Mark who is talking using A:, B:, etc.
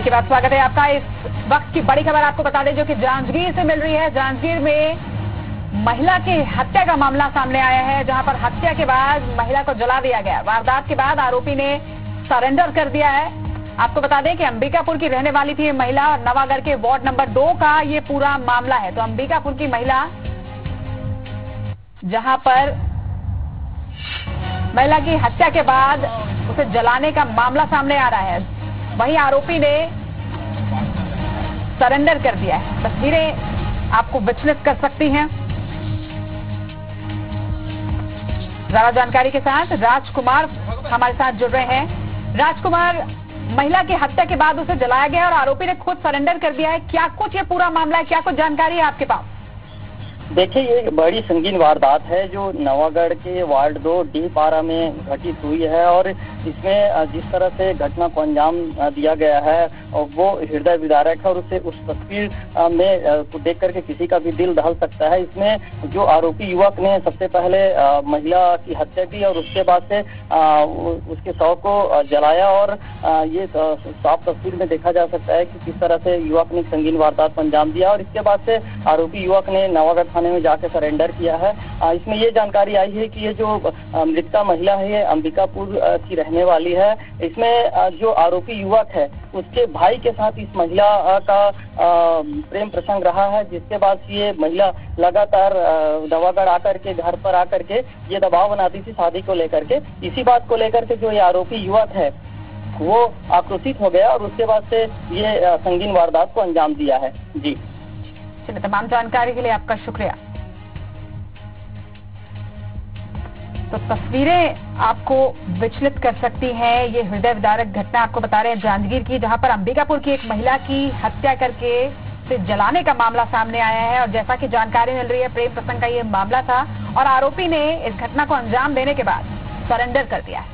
A: के बाद स्वागत है आपका। इस वक्त की बड़ी खबर आपको बता दें, जो कि जांजगीर से मिल रही है। जांजगीर में महिला की हत्या का मामला सामने आया है, जहाँ पर हत्या के बाद महिला को जला दिया गया। वारदात के बाद आरोपी ने सरेंडर कर दिया है। आपको बता दें कि अंबिकापुर की रहने वाली थी महिला और नवागढ़ के वार्ड नंबर दो का ये पूरा मामला है। तो अंबिकापुर की महिला, जहाँ पर महिला की हत्या के बाद उसे जलाने का मामला सामने आ रहा है। वहीं आरोपी ने सरेंडर कर दिया है। तस्वीरें आपको विचलित कर सकती हैं। ज़्यादा जानकारी के साथ राजकुमार हमारे साथ जुड़ रहे हैं। राजकुमार, महिला की हत्या के बाद उसे जलाया गया और आरोपी ने खुद सरेंडर कर दिया है। क्या कुछ ये पूरा मामला है? क्या कुछ जानकारी है आपके पास?
B: देखिए, ये एक बड़ी संगीन वारदात है जो नवागढ़ के वार्ड दो, डी पारा में घटित हुई है और इसमें जिस तरह से घटना को अंजाम दिया गया है वो हृदय विदारक है और उसे उस तस्वीर में देख करके किसी का भी दिल दहल सकता है। इसमें जो आरोपी युवक ने सबसे पहले महिला की हत्या की और उसके बाद से उसके शव को जलाया और ये साफ़ तस्वीर में देखा जा सकता है कि किस तरह से युवक ने संगीन वारदात को अंजाम दिया और इसके बाद से आरोपी युवक ने नवागढ़ थाने में जाकर सरेंडर किया है। इसमें ये जानकारी आई है कि ये जो मृतका महिला है, ये अंबिकापुर की रहने वाली है। इसमें जो आरोपी युवक है, उसके भाई के साथ इस महिला का प्रेम प्रसंग रहा है, जिसके बाद ये महिला लगातार दवागढ़ आकर के, घर पर आकर के, ये दबाव बनाती थी शादी को लेकर के। इसी बात को लेकर के जो ये आरोपी युवक है, वो आक्रोशित हो गया और उसके बाद से ये संगीन वारदात को अंजाम दिया है। जी।
A: चलिए तमाम जानकारी के लिए आपका शुक्रिया। तो तस्वीरें आपको विचलित कर सकती हैं। ये हृदय विदारक घटना आपको बता रहे हैं जांजगीर की, जहाँ पर अंबिकापुर की एक महिला की हत्या करके से जलाने का मामला सामने आया है। और जैसा कि जानकारी मिल रही है, प्रेम प्रसंग का ये मामला था और आरोपी ने इस घटना को अंजाम देने के बाद सरेंडर कर दिया है।